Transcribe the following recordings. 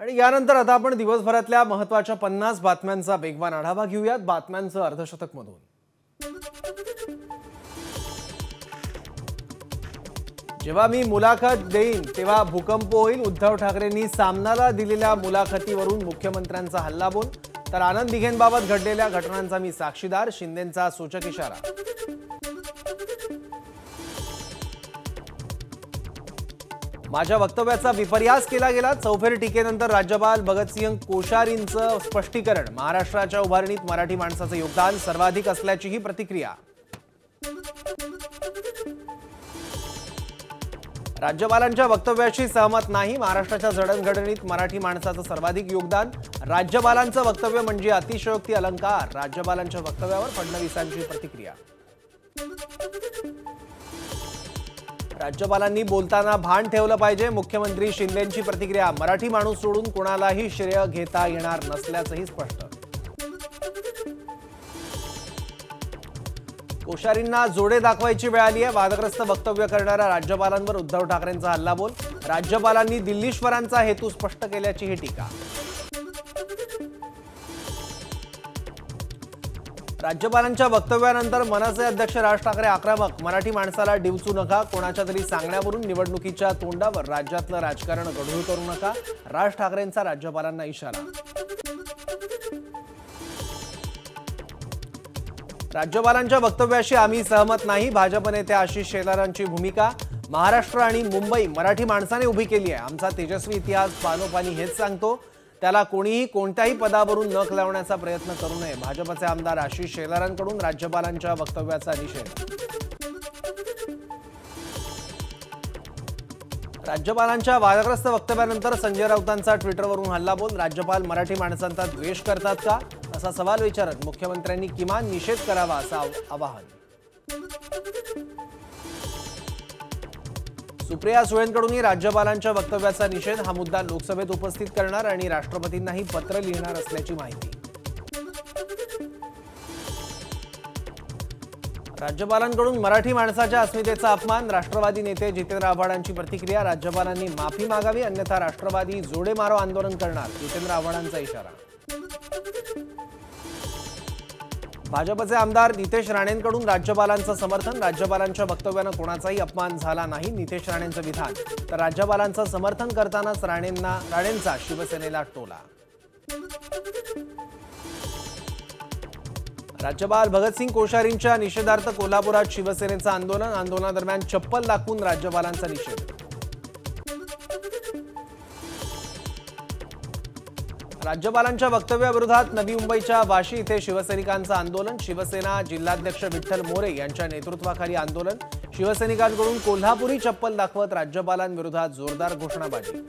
आणि यानंतर आता आपण दिवसभरातल्या महत्त्वाच्या पन्नास बातम्यांचा वेगवान आढावा घेऊयात. बातम्यांचं अर्धशतक मधून जेव्हा मी मुलाखत देईन तेव्हा भूकंप होईल. उद्धव ठाकरेंनी सामनाला दिलेल्या मुलाखतीवरून मुख्यमंत्र्यांचा हल्लाबोल तर आनंद दिघेंबाबत घडलेल्या घटनांचा मी साक्षीदार. शिंदेंचा सूचक इशारा. माझ्या वक्तव्याचा विपर्यास केला गेला. चौफेर टीकेनंतर राज्यपाल भगतसिंह कोश्यारींचं स्पष्टीकरण. महाराष्ट्राच्या उभारणीत मराठी माणसाचं योगदान सर्वाधिक असल्याचीही प्रतिक्रिया. राज्यपालांच्या वक्तव्याशी सहमत नाही. महाराष्ट्राच्या जडणघडणीत मराठी माणसाचं सर्वाधिक योगदान. राज्यपालांचं वक्तव्य म्हणजे अतिशयोक्ती अलंकार. राज्यपालांच्या वक्तव्यावर फडणवीसांची प्रतिक्रिया. राज्यपालांनी बोलताना भान ठेवलं पाहिजे. मुख्यमंत्री शिंदेची प्रतिक्रिया. मराठी माणूस सोडून कोणालाही श्रेय घेता येणार नसल्याचंही स्पष्ट. कोश्यारींना जोडे दाखवायची वेळ आली आहे वादग्रस्त वक्तव्य करणाऱ्या राज्यपालांवर उद्धव ठाकरेंचा हल्लाबोल राज्यपालांनी दिल्लीश्वरांचा हेतू स्पष्ट केल्याची ही टीका. राज्यपालांच्या वक्तव्यानंतर मनसे अध्यक्ष राज ठाकरे आक्रमक. मराठी माणसाला डिवचू नका कोणाच्या तरी सांगण्यावरून निवडणुकीच्या तोंडावर राज्यातलं राजकारण गढूळ करू नका राज ठाकरेंचा राज्यपालांना इशारा. राज्यपालांच्या वक्तव्याशी आम्ही सहमत नाही. भाजप नेते आशिष शेलारांची भूमिका. महाराष्ट्र आणि मुंबई मराठी माणसाने उभी केली आहे. आमचा तेजस्वी इतिहास पानोपानी हेच सांगतो. त्याला कोणीही कोणत्याही पदावरून नख लावण्याचा प्रयत्न करू नये. भाजपचे आमदार आशिष शेलारांकडून राज्यपालांच्या वक्तव्याचा निषेध. राज्यपालांच्या वादग्रस्त वक्तव्यानंतर संजय राऊतांचा ट्विटरवरून हल्लाबोल राज्यपाल मराठी माणसांचा द्वेष करतात का? असा सवाल विचारत मुख्यमंत्र्यांनी किमान निषेध करावा असं आव- आवाहन. सुप्रिया सुळेंकडूनही राज्यपालांच्या वक्तव्याचा निषेध हा मुद्दा लोकसभेत उपस्थित करणार आणि राष्ट्रपतींनाही पत्र लिहिणार असल्याची माहिती. राज्यपालांकडून मराठी माणसाच्या अस्मितेचा अपमान राष्ट्रवादी नेते जितेंद्र आव्हाडांची प्रतिक्रिया राज्यपालांनी माफी मागावी अन्यथा राष्ट्रवादी जोडे मारो आंदोलन करणार जितेंद्र आव्हाडांचा इशारा. भाजपचे आमदार नितेश राणेंकडून राज्यपालांचं समर्थन. राज्यपालांच्या वक्तव्यानं कोणाचाही अपमान झाला नाही नितेश राणेंचं विधान. तर राज्यपालांचं समर्थन करतानाच राणेंना राणेंचा शिवसेनेला टोला. राज्यपाल भगतसिंग कोश्यारींच्या निषेधार्थ कोल्हापुरात शिवसेनेचं आंदोलन. आंदोलनादरम्यान चप्पल दाखवून राज्यपालांचा निषेध. राज्यपालांच्या वक्तव्याविरोधात नवी मुंबईच्या वाशी इथे शिवसैनिकांचं आंदोलन शिवसेना जिल्हाध्यक्ष विठ्ठल मोरे यांच्या नेतृत्वाखाली आंदोलन शिवसैनिकांकडून कोल्हापुरी चप्पल दाखवत राज्यपालांविरोधात जोरदार घोषणाबाजी.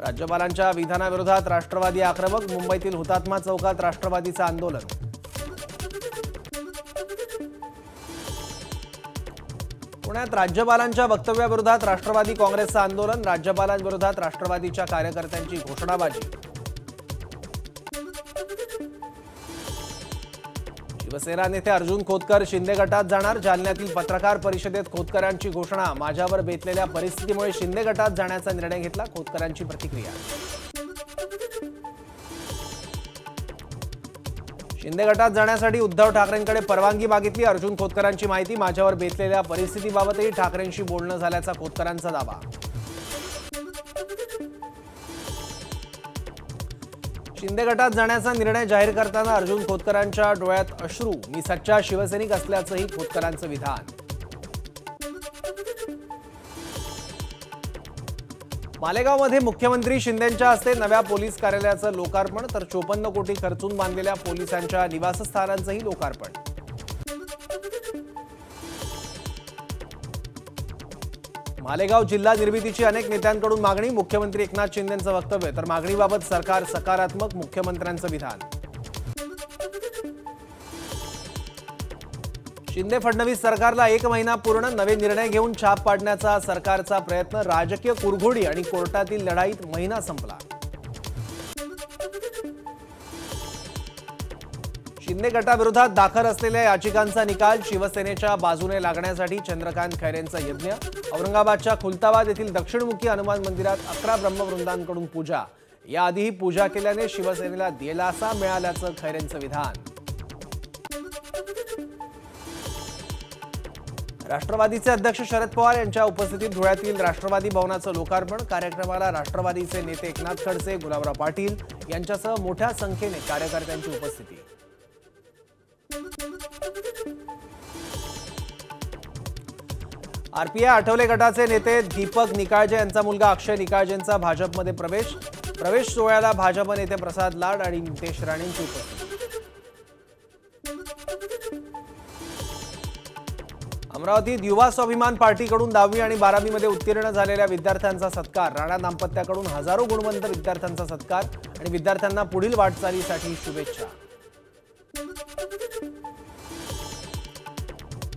राज्यपालांच्या विधानाविरोधात राष्ट्रवादी आक्रमक मुंबईतील हुतात्मा चौकात राष्ट्रवादीचं आंदोलन. पुण्यात राज्यपालांच्या वक्तव्याविरोधात राष्ट्रवादी काँग्रेसचं आंदोलन राज्यपालांविरोधात राष्ट्रवादीच्या कार्यकर्त्यांची घोषणाबाजी. शिवसेना नेते अर्जुन खोतकर शिंदे गटात जाणार. जालन्यातील पत्रकार परिषदेत खोतकरांची घोषणा. माझ्यावर बेतलेल्या परिस्थितीमुळे शिंदे गटात जाण्याचा निर्णय घेतला. खोतकरांची प्रतिक्रिया. शिंदे गटात जाण्यासाठी उद्धव ठाकरेंकडे परवानगी मागितली. अर्जुन खोतकरांची माहिती माझ्यावर बेतलेल्या परिस्थितीबाबतही ठाकरेंशी बोलणं झाल्याचा खोतकरांचा दावा. शिंदे गटात जाण्याचा निर्णय जाहीर करताना अर्जुन खोतकरांच्या डोळ्यात अश्रू. मी सच्चा शिवसैनिक असल्याचंही खोतकरांचं विधान. मालेगावमध्ये मुख्यमंत्री शिंदेंच्या हस्ते नव्या पोलीस कार्यालयाचं लोकार्पण तर चोपन्न कोटी खर्चून बांधलेल्या पोलिसांच्या निवासस्थानांचंही लोकार्पण. मालेगाव जिल्हा निर्मितीची अनेक नेत्यांकडून मागणी मुख्यमंत्री एकनाथ शिंदेंचं वक्तव्य तर मागणीबाबत सरकार सकारात्मक मुख्यमंत्र्यांचं विधान. शिंदे फडणवीस सरकारला एक महिना पूर्ण नवे निर्णय घेऊन छाप पाडण्याचा सरकारचा प्रयत्न राजकीय कुरघोडी आणि कोर्टातील लढाईत महिना संपला. शिंदे गटाविरोधात दाखल असलेल्या याचिकांचा निकाल शिवसेनेच्या बाजूने लागण्यासाठी चंद्रकांत खैरेंचा यज्ञ. औरंगाबादच्या खुलताबाद येथील दक्षिणमुखी हनुमान मंदिरात अकरा ब्रह्मवृंदांकडून पूजा. याआधीही पूजा केल्याने शिवसेनेला दिलासा मिळाल्याचं खैरेंचं विधान. राष्ट्रवादीचे अध्यक्ष शरद पवार यांच्या उपस्थितीत धुळ्यातील राष्ट्रवादी भवनाचं लोकार्पण कार्यक्रमाला राष्ट्रवादीचे नेते एकनाथ खडसे गुलाबराव पाटील यांच्यासह मोठ्या संख्येने कार्यकर्त्यांची उपस्थिती. आरपीआय आठवले गटाचे नेते दीपक निकाळजे यांचा मुलगा अक्षय निकाळजेंचा भाजपमध्ये प्रवेश. प्रवेश सोहळ्याला भाजप नेते प्रसाद लाड आणि नितेश राणेंची उपस्थिती. अमरावतीत युवा स्वाभिमान पार्टीकडून दहावी आणि बारावीमध्ये उत्तीर्ण झालेल्या विद्यार्थ्यांचा सत्कार. राणा दाम्पत्याकडून हजारो गुणवंत विद्यार्थ्यांचा सत्कार आणि विद्यार्थ्यांना पुढील वाटचालीसाठी शुभेच्छा.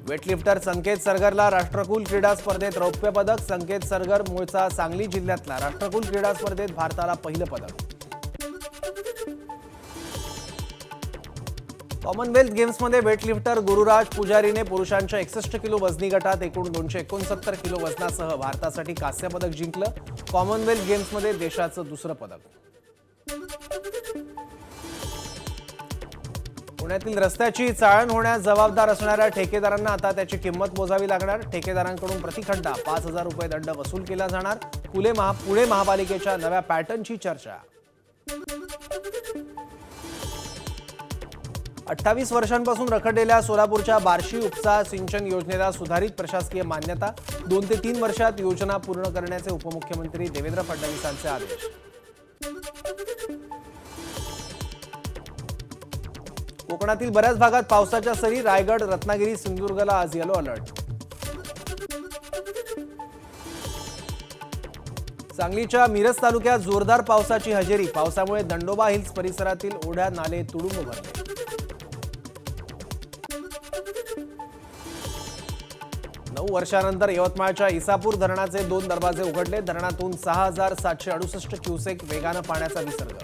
वेटलिफ्टर संकेत सरगरला राष्ट्रकुल क्रीडा स्पर्धेत रौप्य पदक संकेत सरगर मूळचा सांगली जिल्ह्यातला राष्ट्रकुल क्रीडा स्पर्धेत भारताला पहिलं पदक. कॉमनवेल्थ गेम्समध्ये वेटलिफ्टर गुरुराज पुजारीने पुरुषांच्या एकसष्ट किलो वजनी गटात एकूण दोनशे एकोणसत्तर किलो वजनासह भारतासाठी कांस्य पदक जिंकलं. कॉमनवेल्थ गेम्समध्ये देशाचं दुसरं पदक. पुण्यातील रस्त्याची चाळण होण्यास जबाबदार असणाऱ्या ठेकेदारांना आता त्याची किंमत मोजावी लागणार. ठेकेदारांकडून प्रतिखड्डा पाच हजार रुपये दंड वसूल केला जाणार. पुणे महा पुणे महापालिकेच्या नव्या पॅटर्नची चर्चा. अठ्ठावीस वर्षांपासून रखडलेल्या सोलापूरच्या बार्शी उपसा सिंचन योजनेला सुधारित प्रशासकीय मान्यता दोन ते तीन वर्षात योजना पूर्ण करण्याचे उपमुख्यमंत्री देवेंद्र फडणवीसांचे आदेश. कोकणातील बऱ्याच भागात पावसाच्या सरी रायगड रत्नागिरी सिंधुदुर्गला आज येलो अलर्ट सांगलीच्या मिरज तालुक्यात जोरदार पावसाची हजेरी पावसामुळे दंडोबा हिल्स परिसरातील ओढ्या नाले तुडुंब भरले. नऊ वर्षानंतर यवतमाळच्या इसापूर धरणाचे दोन दरवाजे उघडले. धरणातून सहा हजार सातशे अडुसष्ट क्युसेक वेगानं पाण्याचा विसर्ग.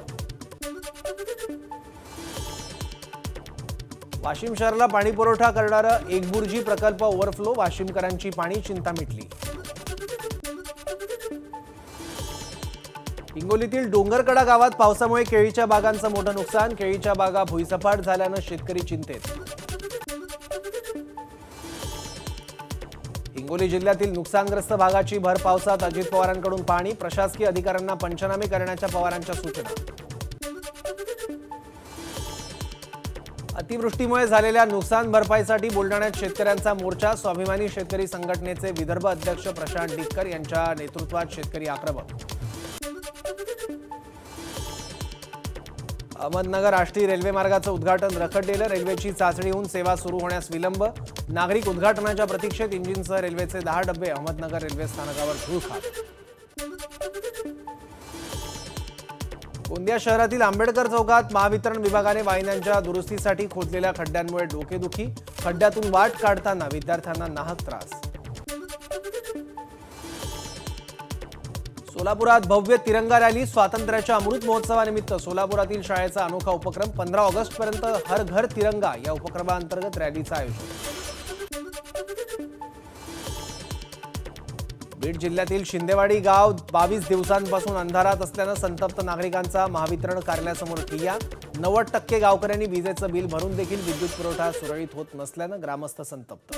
वाशिम शहराला पाणी पुरवठा करणारं एकबुर्जी प्रकल्प ओव्हरफ्लो वाशिमकरांची पाणी चिंता मिटली. हिंगोलीतील डोंगरकडा गावात पावसामुळे केळीच्या बागांचं मोठं नुकसान. केळीच्या बागा भुईसपाट झाल्यानं शेतकरी चिंतेत. हिंगोली जिल्ह्यातील नुकसानग्रस्त भागाची भर पावसात अजित पवारांकडून पाणी प्रशासकीय अधिकाऱ्यांना पंचनामे करण्याच्या पवारांच्या सूचना. अतिवृष्टीमुळे झालेल्या नुकसान भरपाईसाठी बुलढाण्यात शेतकऱ्यांचा मोर्चा स्वाभिमानी शेतकरी संघटनेचे विदर्भ अध्यक्ष प्रशांत डिक्कर यांच्या नेतृत्वात शेतकरी आक्रमक. अहमदनगर राष्ट्रीय रेल्वे मार्गाचं उद्घाटन रखडलेलं रेल्वेची चाचणी होऊन सेवा सुरू होण्यास विलंब नागरिक उद्घाटनाच्या प्रतीक्षेत इंजिनसह रेल्वेचे दहा डबे अहमदनगर रेल्वे स्थानकावर धूळ खात. गोंदिया शहरातील आंबेडकर चौकात महावितरण विभागाने वाहिन्यांच्या दुरुस्तीसाठी खोदलेल्या खड्ड्यांमुळे डोकेदुखी. खड्ड्यातून वाट काढताना विद्यार्थ्यांना नाहक त्रास. सोलापुरात भव्य तिरंगा रॅली स्वातंत्र्याच्या अमृत महोत्सवानिमित्त सोलापुरातील शाळेचा अनोखा उपक्रम पंधरा ऑगस्ट पर्यंत हर घर तिरंगा या उपक्रमाअंतर्गत रॅलीचं आयोजन. बीड जिल्ह्यातील शिंदेवाडी गाव बावीस दिवसांपासून अंधारात असल्यानं संतप्त नागरिकांचा महावितरण कार्यालयासमोर ठिय्या. नव्वद टक्के गावकऱ्यांनी विजेचं बिल भरून देखील विद्युत पुरवठा सुरळीत होत नसल्यानं ग्रामस्थ संतप्त.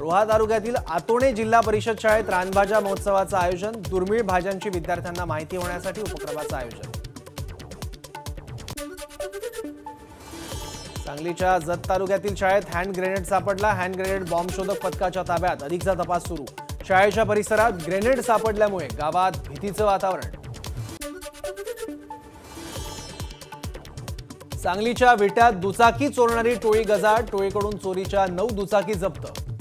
रोहा तालुक्यातील आतोणे जिल्हा परिषद शाळेत रानभाज्या महोत्सवाचं आयोजन. दुर्मिळ भाज्यांची विद्यार्थ्यांना माहिती होण्यासाठी उपक्रमाचं आयोजन. सांगलीच्या जत तालुक्यातील शाळेत हँड ग्रेनेड सापडला. हँड ग्रेनेड बॉम्ब शोधक पथकाच्या ताब्यात अधिकचा तपास सुरू. शाळेच्या परिसरात ग्रेनेड सापडल्यामुळे गावात भीतीचं वातावरण. सांगलीच्या विट्यात दुचाकी चोरणारी टोळी गजा टोळीकडून चोरीच्या नऊ दुचाकी जप्त.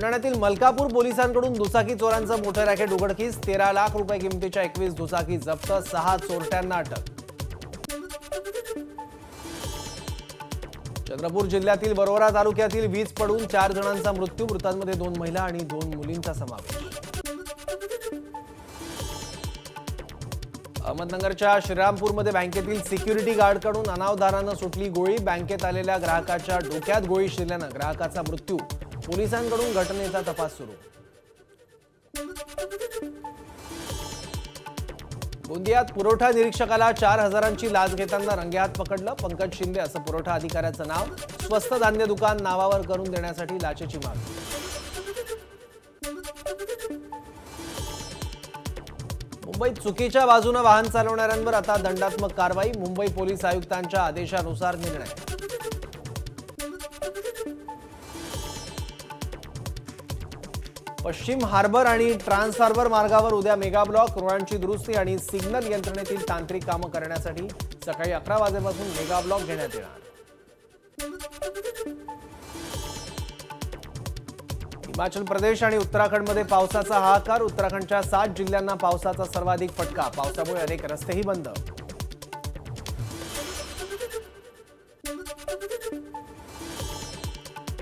बुलढाण्यातील मलकापूर पोलिसांकडून दुचाकी चोरांचं मोठं रॅकेट उघडकीस तेरा लाख रुपये किमतीच्या एकवीस दुचाकी जप्त सहा चोरट्यांना अटक. चंद्रपूर जिल्ह्यातील बरोरा तालुक्यातील वीज पडून चार जणांचा मृत्यू मृतांमध्ये दोन महिला आणि दोन मुलींचा समावेश. अहमदनगरच्या श्रीरामपूरमध्ये बँकेतील सिक्युरिटी गार्डकडून अनावधानानं सुटली गोळी. बँकेत आलेल्या ग्राहकाच्या डोक्यात गोळी शिरल्यानं ग्राहकाचा मृत्यू पोलिसांकडून घटनेचा तपास सुरू. गोंदियात पुरवठा निरीक्षकाला चार हजारांची लाच घेताना रंगेहात पकडलं. पंकज शिंदे असं पुरवठा अधिकाऱ्याचं नाव स्वस्त धान्य दुकान नावावर करून देण्यासाठी लाचेची मागणी. मुंबईत चुकीच्या बाजूनं वाहन चालवणाऱ्यांवर आता दंडात्मक कारवाई. मुंबई पोलीस आयुक्तांच्या आदेशानुसार निर्णय. पश्चिम हार्बर आणि ट्रान्स हार्बर मार्गावर उद्या मेगा ब्लॉक रुळांची दुरुस्ती आणि सिग्नल यंत्रणेतील तांत्रिक कामं करण्यासाठी सकाळी अकरा वाजेपासून मेगा ब्लॉक घेण्यात येणार. हिमाचल प्रदेश आणि उत्तराखंडमध्ये पावसाचा हाहाकार. उत्तराखंडच्या सात जिल्ह्यांना पावसाचा सर्वाधिक फटका. पावसामुळे अनेक रस्तेही बंद.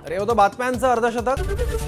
अरे होतं बातम्यांचं अर्धशतक.